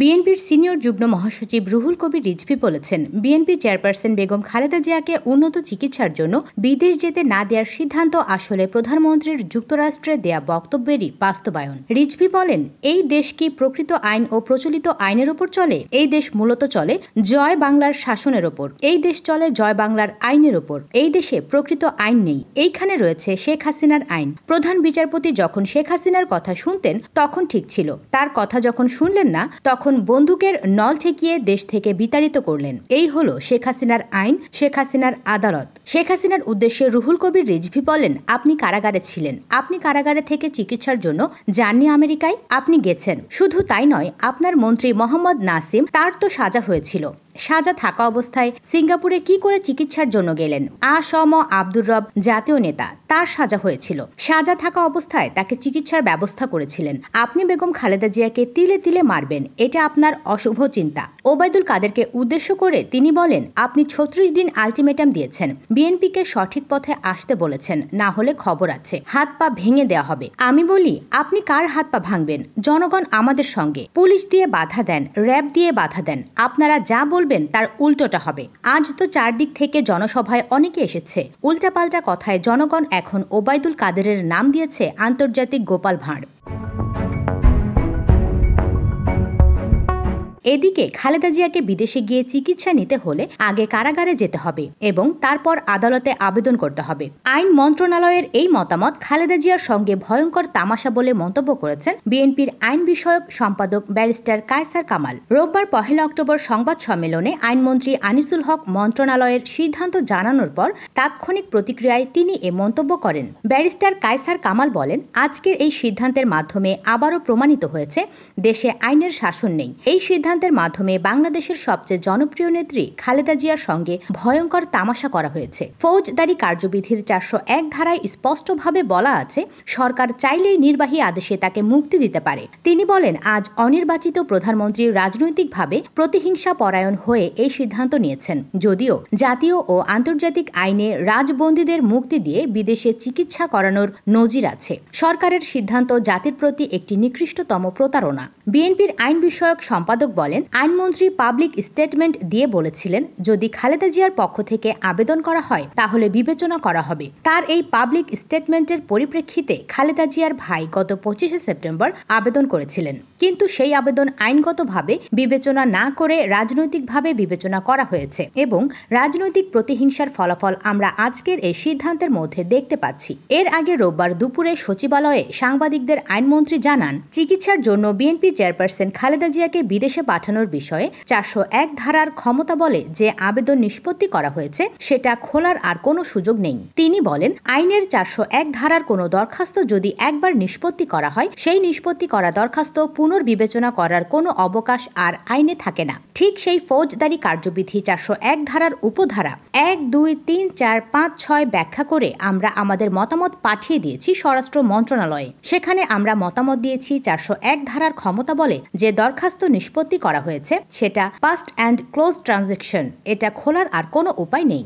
বিএনপির সিনিয়র যুগ্ম মহাসচিব রুহুল কবির রিজভি বলেছেন, বিএনপি চেয়ারপারসন বেগম খালেদা জিয়াকে উন্নত চিকিৎসার জন্য বিদেশ যেতে না দেওয়ার সিদ্ধান্ত আসলে প্রধানমন্ত্রীর যুক্তরাষ্ট্রে দেয়া বক্তব্যেরই বাস্তবায়ন। রিজভি বলেন, এই দেশ কি প্রকৃত আইন ও প্রচলিত আইনের ওপর চলে? এই দেশ মূলত চলে জয় বাংলার শাসনের ওপর। এই দেশ চলে জয় বাংলার আইনের ওপর। এই দেশে প্রকৃত আইন নেই। এইখানে রয়েছে শেখ হাসিনার আইন। প্রধান বিচারপতি যখন শেখ হাসিনার কথা শুনতেন, তখন ঠিক ছিল। তার কথা যখন শুনলেন না, তখন বন্দুকের নল ঠেকিয়ে দেশ থেকে বিতাড়িত করলেন। এই হল শেখ হাসিনার আইন, শেখ হাসিনার আদালত। শেখ হাসিনার উদ্দেশ্যে রুহুল কবির রিজভি বলেন, আপনি কারাগারে ছিলেন। আপনি কারাগারে থেকে চিকিৎসার জন্য যাননি আমেরিকায়, আপনি গেছেন। শুধু তাই নয়, আপনার মন্ত্রী মোহাম্মদ নাসিম, তার তো সাজা হয়েছিল। সাজা থাকা অবস্থায় সিঙ্গাপুরে কি করে চিকিৎসার জন্য গেলেন? আশম আব্দুর রব, জাতীয় নেতা, তার সাজা হয়েছিল। সাজা থাকা অবস্থায় তাকে চিকিৎসার ব্যবস্থা করেছিলেন। আপনি বেগম খালেদা জিয়াকে তিলে তিলে মারবেন, এটা আপনার অশুভ চিন্তা। ওবায়দুল কাদেরকে উদ্দেশ্য করে তিনি বলেন, আপনি ছত্রিশ দিন আলটিমেটাম দিয়েছেন। বিএনপিকে সঠিক পথে আসতে বলেছেন, না হলে খবর আছে। হাত পা ভেঙে দেওয়া হবে। আমি বলি, আপনি কার হাত পা ভাঙবেন? জনগণ আমাদের সঙ্গে। পুলিশ দিয়ে বাধা দেন, র্যাব দিয়ে বাধা দেন। আপনারা যা বলবেন তার উল্টোটা হবে। আজ তো চারদিক থেকে জনসভায় অনেকে এসেছে। উল্টাপাল্টা কথায় জনগণ এখন ওবায়দুল কাদেরের নাম দিয়েছে আন্তর্জাতিক গোপাল ভাঁড়। এদিকে খালেদা জিয়াকে বিদেশে গিয়ে চিকিৎসা নিতে হলে আগে কারাগারে যেতে হবে এবং তারপর আদালতে আবেদন করতে হবে। আইন মন্ত্রণালয়ের এই মতামত খালেদা জিয়ার সঙ্গে ভয়ঙ্কর তামাশা বলে মন্তব্য করেছেন বিএনপির আইন বিষয়ক সম্পাদক ব্যারিস্টার কায়সার কামাল। রোববার পহেলা অক্টোবর সংবাদ সম্মেলনে আইনমন্ত্রী আনিসুল হক মন্ত্রণালয়ের সিদ্ধান্ত জানানোর পর তাৎক্ষণিক প্রতিক্রিয়ায় তিনি এ মন্তব্য করেন। ব্যারিস্টার কায়সার কামাল বলেন, আজকের এই সিদ্ধান্তের মাধ্যমে আবারও প্রমাণিত হয়েছে, দেশে আইনের শাসন নেই। এই সিদ্ধান্ত সিদ্ধান্তের মাধ্যমে বাংলাদেশের সবচেয়ে জনপ্রিয় নেত্রী খালেদা জিয়ার সঙ্গে ভয়ঙ্কর তামাশা করা হয়েছে। ফৌজদারি কার্যবিধির চারশো এক ধারায় স্পষ্টভাবে বলা আছে, সরকার চাইলেই নির্বাহী আদেশে তাকে মুক্তি দিতে পারে। তিনি বলেন, আজ অনির্বাচিত প্রধানমন্ত্রী রাজনৈতিকভাবে প্রতিহিংসা পরায়ণ হয়ে এই সিদ্ধান্ত নিয়েছেন। যদিও জাতীয় ও আন্তর্জাতিক আইনে রাজবন্দীদের মুক্তি দিয়ে বিদেশে চিকিৎসা করানোর নজির আছে। সরকারের সিদ্ধান্ত জাতির প্রতি একটি নিকৃষ্টতম প্রতারণা। বিএনপির আইন বিষয়ক সম্পাদক বলেন, আইনমন্ত্রী পাবলিক স্টেটমেন্ট দিয়ে বলেছিলেন, যদি খালেদা জিয়ার পক্ষ থেকে আবেদন করা হয়, তাহলে বিবেচনা করা হবে। তার এই পাবলিক স্টেটমেন্টের পরিপ্রেক্ষিতে খালেদা জিয়ার ভাই গত পঁচিশে সেপ্টেম্বর আবেদন করেছিলেন। কিন্তু সেই আবেদন আইনগতভাবে বিবেচনা না করে রাজনৈতিকভাবে বিবেচনা করা হয়েছে এবং রাজনৈতিক প্রতিহিংসার ফলাফল আমরা আজকের এই সিদ্ধান্তের মধ্যে দেখতে পাচ্ছি। এর আগে রোববার দুপুরে সচিবালয়ে সাংবাদিকদের আইনমন্ত্রী জানান, চিকিৎসার জন্য বিএনপি চেয়ারপারসন খালেদা জিয়াকে বিদেশে পাঠানোর বিষয়ে চারশো এক ধারার ক্ষমতা বলে যে আবেদন নিষ্পত্তি করা হয়েছে, সেটা খোলার আর কোনো সুযোগ নেই। তিনি বলেন, আইনের চারশো এক ধারার কোনো দরখাস্ত যদি একবার নিষ্পত্তি করা হয়, সেই নিষ্পত্তি করা দরখাস্ত পুনর্বিবেচনা করার কোনো অবকাশ আর আইনে থাকে না। ঠিক সেই ফৌজদারি কার্যবিধি চারশো এক ধারার উপধারা এক, দুই, তিন, চার, পাঁচ, ছয় ব্যাখ্যা করে আমরা আমাদের মতামত পাঠিয়ে দিয়েছি স্বরাষ্ট্র মন্ত্রণালয়ে। সেখানে আমরা মতামত দিয়েছি চারশো এক ধারার ক্ষমতা বলে যে দরখাস্ত নিষ্পত্তি করা হয়েছে সেটা পাস্ট অ্যান্ড ক্লোজ ট্রানজেকশন এটা খোলার আর কোনো উপায় নেই।